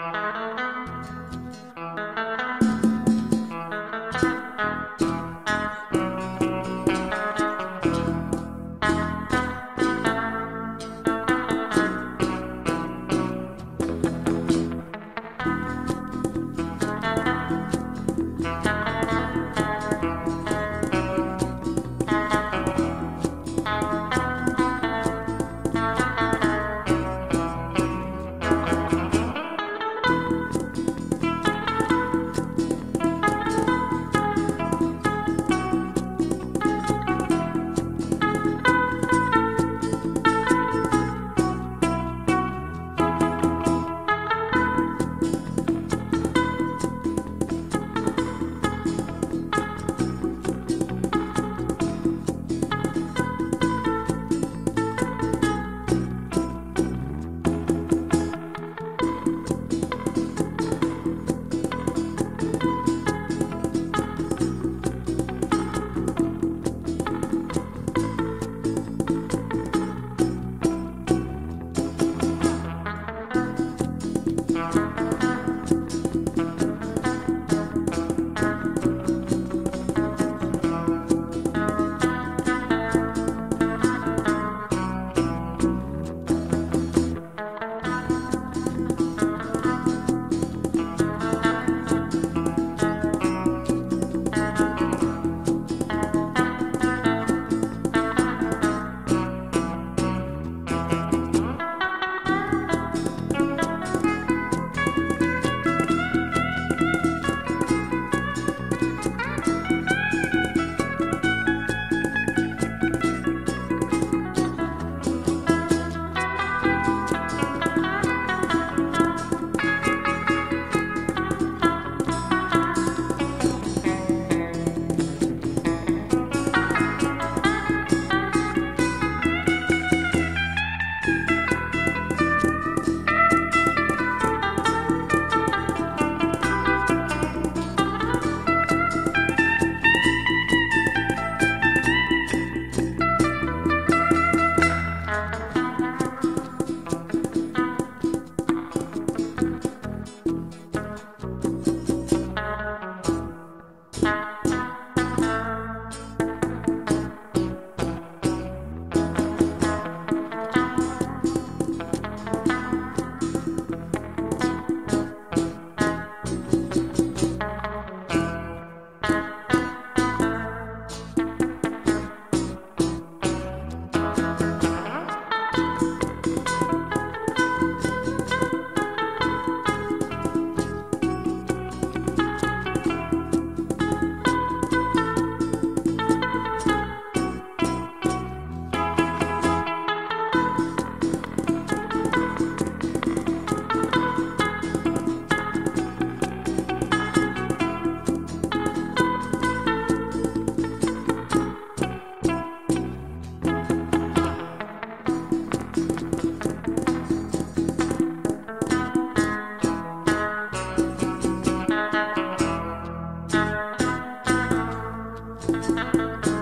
Bye. you